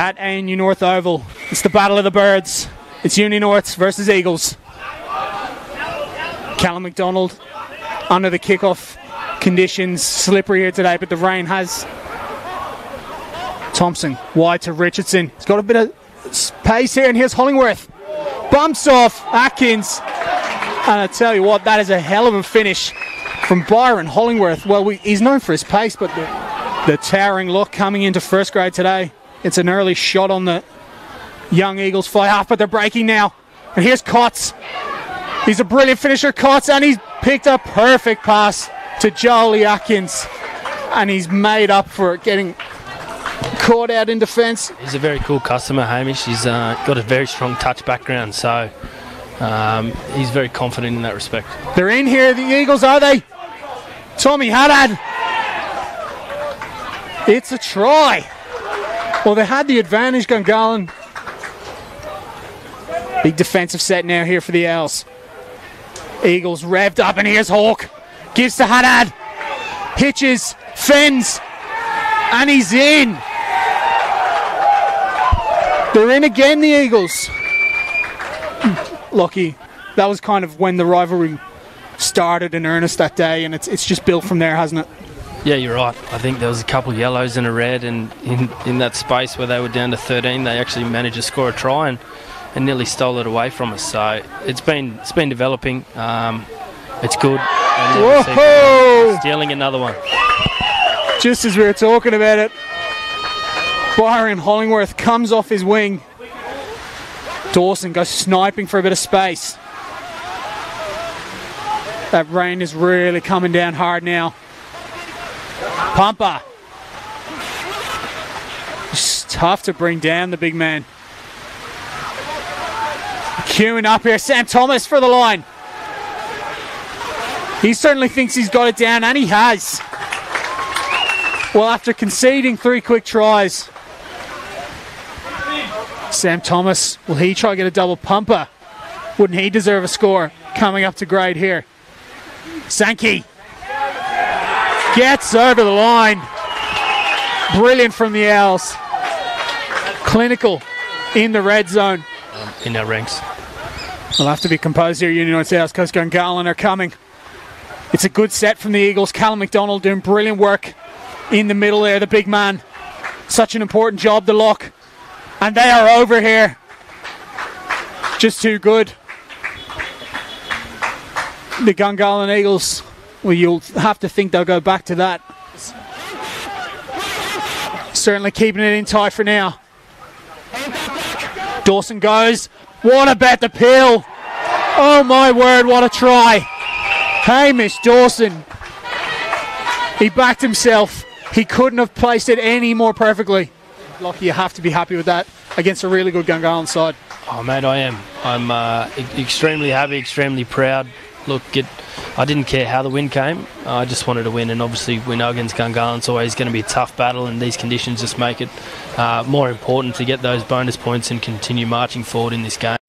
at ANU North Oval. It's the battle of the birds. It's Uni North versus Eagles. Callum McDonald under the kickoff conditions. Slippery here today, but the rain has. Thompson wide to Richardson. He's got a bit of pace here, and here's Hollingworth. Bumps off Atkins. And I tell you what, that is a hell of a finish from Byron Hollingworth. Well, we, he's known for his pace, but the, the towering look coming into first grade today. It's an early shot on the young Eagles fly half, but they're breaking now. And here's Kotz. He's a brilliant finisher, Kotz, and he's picked a perfect pass to Jolie Atkins. And he's made up for it, getting caught out in defence. He's a very cool customer, Hamish. He's uh, got a very strong touch background, so um, he's very confident in that respect. They're in here, the Eagles, are they? Tommy Haddad. It's a try. Well, they had the advantage, Gungahlin. Big defensive set now here for the Owls. Eagles revved up, and here's Hawk. Gives to Haddad. Hitches, fends, and he's in. They're in again, the Eagles. Lucky. That was kind of when the rivalry started in earnest that day, and it's, it's just built from there, hasn't it? Yeah, you're right. I think there was a couple of yellows and a red, and in, in that space where they were down to 13, they actually managed to score a try and, and nearly stole it away from us. So it's been it's been developing. Um, it's good. Whoa! Stealing another one. Just as we were talking about it, Byron Hollingworth comes off his wing. Dawson goes sniping for a bit of space. That rain is really coming down hard now. Pumper. It's tough to bring down the big man. Queuing up here, Sam Thomas for the line. He certainly thinks he's got it down, and he has. Well, after conceding three quick tries, Sam Thomas, will he try to get a double pumper? Wouldn't he deserve a score coming up to grade here? Sankey gets over the line. Brilliant from the Owls. Clinical in the red zone. Um, in our ranks. We'll have to be composed here, Uni North Owls, because Gungahlin are coming. It's a good set from the Eagles. Callum McDonald doing brilliant work in the middle there, the big man. Such an important job, the lock. And they are over here. Just too good. The Gungahlin Eagles, well, you'll have to think they'll go back to that. Certainly keeping it in tight for now. Dawson goes. What about the pill? Oh my word, what a try. Hamish Dawson. He backed himself. He couldn't have placed it any more perfectly. Lucky you have to be happy with that against a really good Gungahlin side. Oh, mate, I am. I'm uh, extremely happy, extremely proud. Look, it, I didn't care how the win came. I just wanted to win, and obviously, we know against Gungahlin it's always going to be a tough battle, and these conditions just make it uh, more important to get those bonus points and continue marching forward in this game.